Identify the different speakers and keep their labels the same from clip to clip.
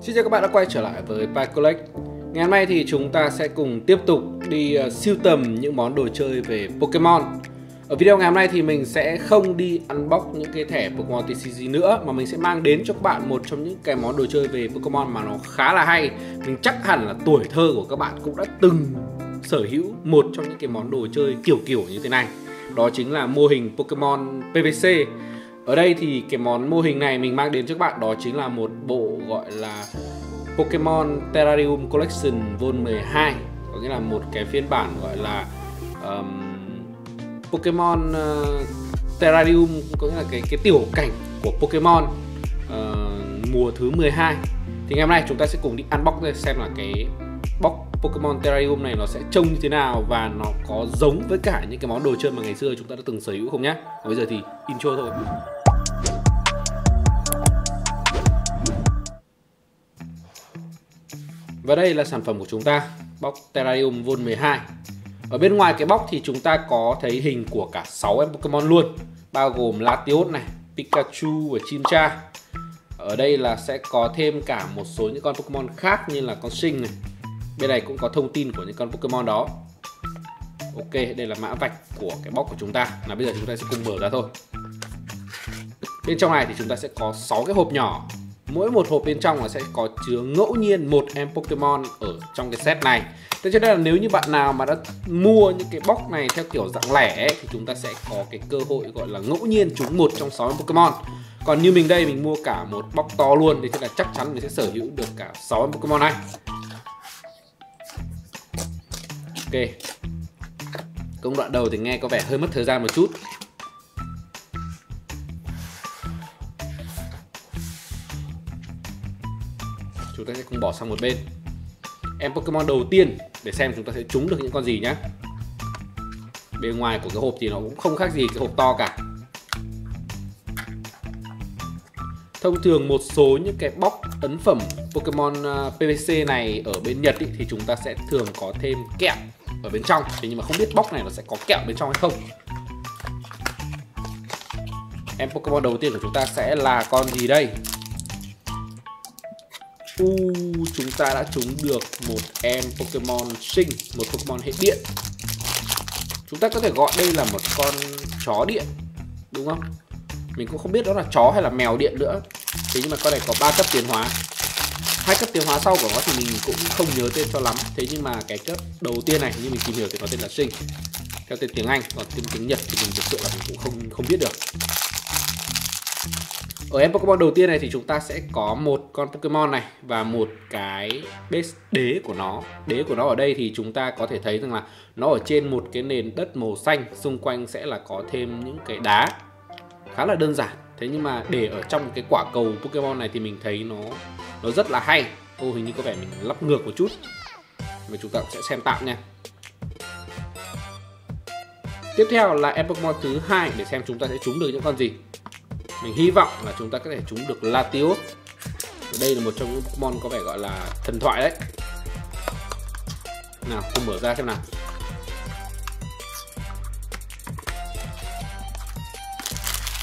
Speaker 1: Xin chào các bạn đã quay trở lại với PyCollect. Ngày hôm nay thì chúng ta sẽ cùng tiếp tục đi uh, siêu tầm những món đồ chơi về Pokemon. Ở video ngày hôm nay thì mình sẽ không đi unbox những cái thẻ Pokemon TCG nữa mà mình sẽ mang đến cho các bạn một trong những cái món đồ chơi về Pokemon mà nó khá là hay. Mình chắc hẳn là tuổi thơ của các bạn cũng đã từng sở hữu một trong những cái món đồ chơi kiểu kiểu như thế này. Đó chính là mô hình Pokemon PVC ở đây thì cái món mô hình này mình mang đến cho các bạn đó chính là một bộ gọi là Pokemon Terrarium Collection Vol 12 có nghĩa là một cái phiên bản gọi là um, Pokemon uh, Terrarium có nghĩa là cái cái tiểu cảnh của Pokemon uh, mùa thứ 12 thì ngày hôm nay chúng ta sẽ cùng đi unbox để xem là cái box Pokemon Terrarium này nó sẽ trông như thế nào và nó có giống với cả những cái món đồ chơi mà ngày xưa chúng ta đã từng sở hữu không nhá. Bây giờ thì intro thôi. Và đây là sản phẩm của chúng ta, box Terrarium Vol 12. Ở bên ngoài cái box thì chúng ta có thấy hình của cả 6 em Pokemon luôn, bao gồm Latios này, Pikachu và Chimchar. Ở đây là sẽ có thêm cả một số những con Pokemon khác như là con Sinh này. Bên này cũng có thông tin của những con Pokemon đó. Ok, đây là mã vạch của cái box của chúng ta. Là bây giờ chúng ta sẽ cùng mở ra thôi. Bên trong này thì chúng ta sẽ có 6 cái hộp nhỏ mỗi một hộp bên trong là sẽ có chứa ngẫu nhiên một em Pokemon ở trong cái set này. Thế cho nên là nếu như bạn nào mà đã mua những cái box này theo kiểu dạng lẻ ấy, thì chúng ta sẽ có cái cơ hội gọi là ngẫu nhiên trúng một trong 6 em Pokemon. Còn như mình đây mình mua cả một box to luôn thì tức là chắc chắn mình sẽ sở hữu được cả 6 em Pokemon này. Ok. Công đoạn đầu thì nghe có vẻ hơi mất thời gian một chút. Ta sẽ không bỏ sang một bên. Em Pokemon đầu tiên để xem chúng ta sẽ trúng được những con gì nhé bên ngoài của cái hộp thì nó cũng không khác gì cái hộp to cả. Thông thường một số những cái box ấn phẩm Pokemon à, PVC này ở bên Nhật ý, thì chúng ta sẽ thường có thêm kẹo ở bên trong. Thế nhưng mà không biết box này nó sẽ có kẹo bên trong hay không. Em Pokemon đầu tiên của chúng ta sẽ là con gì đây? U, chúng ta đã trúng được một em Pokemon sinh, một Pokemon hệ điện. Chúng ta có thể gọi đây là một con chó điện, đúng không? Mình cũng không biết đó là chó hay là mèo điện nữa. Thế nhưng mà con này có 3 cấp tiến hóa. Hai cấp tiến hóa sau của nó thì mình cũng không nhớ tên cho lắm. Thế nhưng mà cái cấp đầu tiên này như mình tìm hiểu thì nó tên là sinh. Theo tên tiếng Anh, còn tên tiếng Nhật thì mình thực sự là mình cũng không không biết được. Ở em Pokemon đầu tiên này thì chúng ta sẽ có một con Pokemon này và một cái base đế của nó. Đế của nó ở đây thì chúng ta có thể thấy rằng là nó ở trên một cái nền đất màu xanh, xung quanh sẽ là có thêm những cái đá. Khá là đơn giản. Thế nhưng mà để ở trong cái quả cầu Pokemon này thì mình thấy nó nó rất là hay. Ô hình như có vẻ mình lắp ngược một chút. Và chúng ta sẽ xem tạm nha. Tiếp theo là em Pokemon thứ hai để xem chúng ta sẽ trúng được những con gì. Mình hy vọng là chúng ta có thể trúng được Latios. Đây là một trong những Pokemon có vẻ gọi là thần thoại đấy. Nào, cùng mở ra xem nào.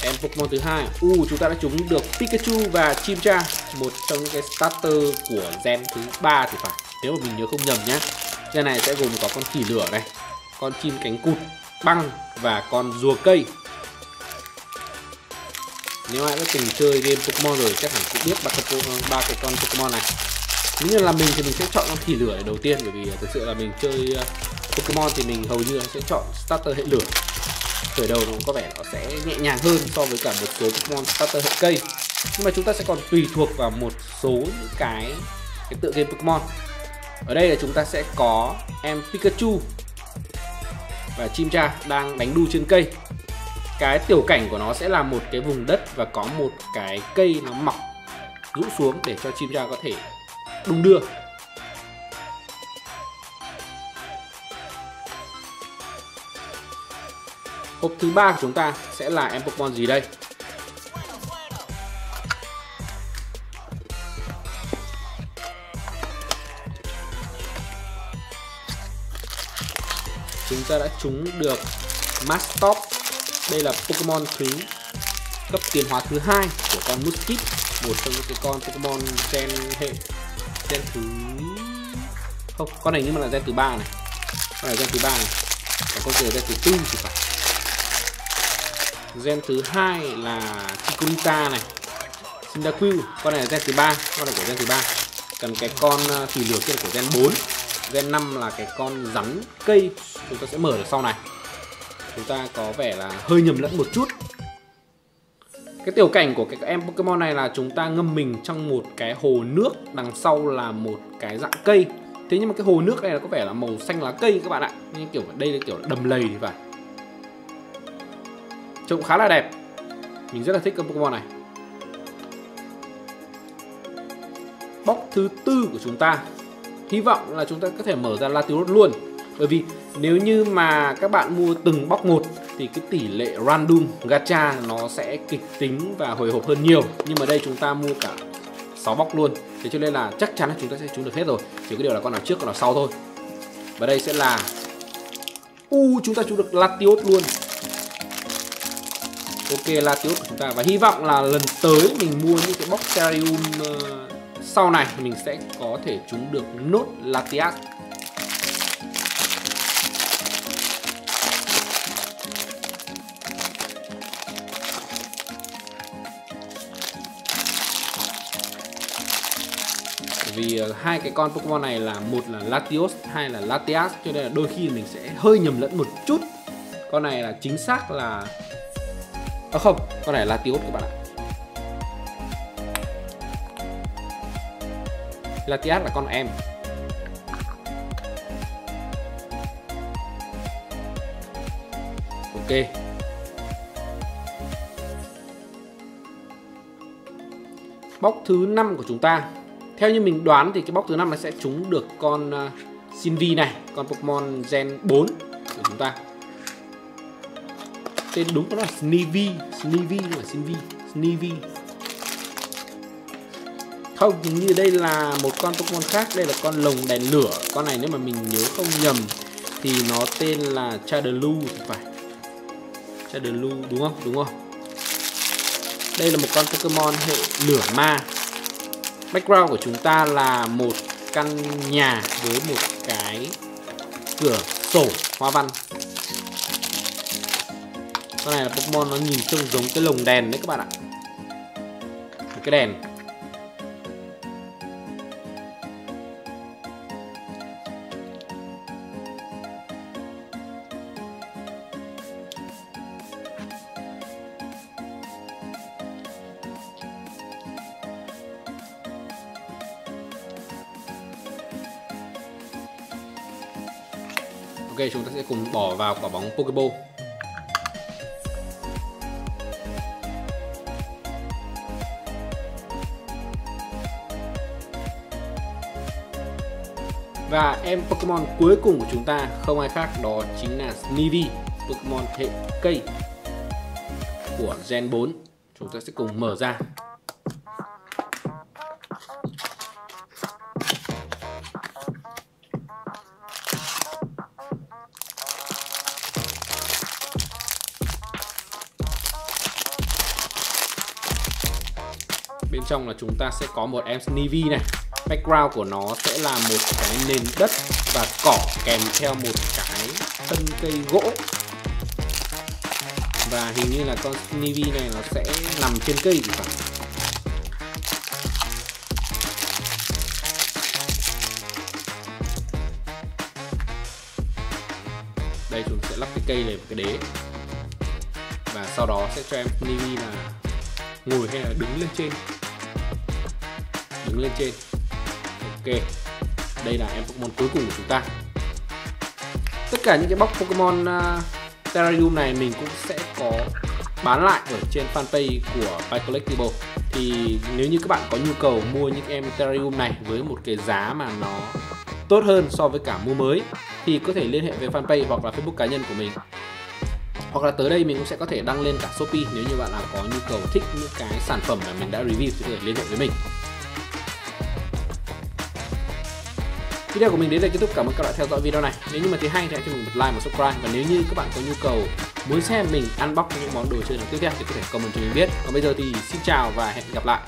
Speaker 1: Em Pokemon thứ hai. U, uh, chúng ta đã trúng được Pikachu và Chimcha Một trong những cái starter của gen thứ ba thì phải. Nếu mà mình nhớ không nhầm nhé Gen này sẽ gồm có con khỉ lửa này Con chim cánh cụt, băng và con rùa cây nếu ai đã từng chơi game Pokemon rồi chắc hẳn cũng biết ba cái, ba cái con Pokemon này. Nếu như là mình thì mình sẽ chọn con khỉ lửa đầu tiên bởi vì à, thực sự là mình chơi à, Pokemon thì mình hầu như sẽ chọn starter hệ lửa. Khởi đầu nó có vẻ nó sẽ nhẹ nhàng hơn so với cả một số Pokemon starter hệ cây. Nhưng mà chúng ta sẽ còn tùy thuộc vào một số những cái cái tựa game Pokemon. Ở đây là chúng ta sẽ có em Pikachu và Chim Cha đang đánh đu trên cây cái tiểu cảnh của nó sẽ là một cái vùng đất và có một cái cây nó mọc, rũ xuống để cho chim ra có thể đung đưa. Hộp thứ ba của chúng ta sẽ là em Pokemon gì đây? Chúng ta đã trúng được Mastop đây là Pokemon thứ cấp tiến hóa thứ hai của con Muskit một trong những cái con Pokemon gen hệ, gen thứ không, con này nhưng mà là gen thứ ba này. Con này gen thứ ba này. Còn con kia gen thứ tư thì phải. Gen thứ hai là Chikorita này. Cyndaquil, con này là gen thứ ba, con này của gen thứ ba. Cần cái con ờ, thủy lửa kia là của gen 4 gen 5 là cái con rắn cây. Chúng ta sẽ mở được sau này chúng ta có vẻ là hơi nhầm lẫn một chút. Cái tiểu cảnh của cái em Pokemon này là chúng ta ngâm mình trong một cái hồ nước, đằng sau là một cái dạng cây. Thế nhưng mà cái hồ nước này là có vẻ là màu xanh lá cây các bạn ạ. Nhưng kiểu đây là kiểu đầm lầy thì phải. Trông khá là đẹp. Mình rất là thích cái Pokemon này. Box thứ tư của chúng ta. Hy vọng là chúng ta có thể mở ra Latios luôn. Bởi vì nếu như mà các bạn mua từng box một Thì cái tỷ lệ random gacha nó sẽ kịch tính và hồi hộp hơn nhiều. Nhưng mà đây chúng ta mua cả 6 box luôn. Thế cho nên là chắc chắn là chúng ta sẽ trúng được hết rồi. Chỉ có điều là con nào trước con nào sau thôi. Và đây sẽ là U uh, chúng ta trúng được Latios luôn. Ok Latios của chúng ta. Và hy vọng là lần tới mình mua những cái box Terium uh, ờ, sau này mình sẽ có thể trúng được nốt Latias. Vì ờ, hai cái con Pokemon này là một là Latios, hai là Latias, cho nên là đôi khi mình sẽ hơi nhầm lẫn một chút. Con này là chính xác là à không, con này là Latios các bạn ạ. Latias là con em. Ok. Bóc thứ 5 của chúng ta. Theo như mình đoán thì cái bóc thứ năm nó sẽ trúng được con à, uh, Sinvi này Con Pokemon Gen 4 của chúng ta. Tên đúng nó là Snivy Snivy là Sinvi Snivy không hình như đây là một con Pokemon khác đây là con lồng đèn lửa. Con này nếu mà mình nhớ không nhầm thì nó tên là Chadaloo thì phải. Chadaloo đúng không? Đúng không? Đây là một con Pokemon hệ lửa ma background của chúng ta là một căn nhà với một cái cửa sổ hoa văn. Con này là Pokemon nó nhìn trông giống cái lồng đèn đấy các bạn ạ. Một cái đèn. Ok, chúng ta sẽ cùng bỏ vào quả bóng Pokeball Và em Pokemon cuối cùng của chúng ta, không ai khác, đó chính là Snivy Pokemon hệ cây của Gen 4 Chúng ta sẽ cùng mở ra. Trong là chúng ta sẽ có một em Snivy này. Background của nó sẽ là một cái nền đất và cỏ kèm theo một cái thân cây gỗ. Và hình như là con Snivy này nó sẽ nằm trên cây thì phải. Đây, chúng sẽ lắp cái cây này vào cái đế. Và sau đó sẽ cho em Snivy là ngồi hay là đứng lên trên đứng lên trên. Ok đây là em Pokemon cuối cùng của chúng ta. Tất cả những cái box Pokemon uh, Terrarium này mình cũng sẽ có bán lại ở trên fanpage của By Collectible thì nếu như các bạn có nhu cầu mua những em Terrarium này với một cái giá mà nó tốt hơn so với cả mua mới thì có thể liên hệ với fanpage hoặc là Facebook cá nhân của mình. Hoặc là tới đây mình cũng sẽ có thể đăng lên cả Shopee nếu như bạn nào có nhu cầu thích những cái sản phẩm mà mình đã review thì có thể liên hệ với mình. Video của mình đến đây kết thúc. Cảm ơn các bạn theo dõi video này. Nếu như mà thấy hay thì hãy cho mình một like và subscribe. Và nếu như các bạn có nhu cầu muốn xem mình unbox những món đồ chơi nào tiếp theo thì có thể comment cho mình biết. Còn bây giờ thì xin chào và hẹn gặp lại.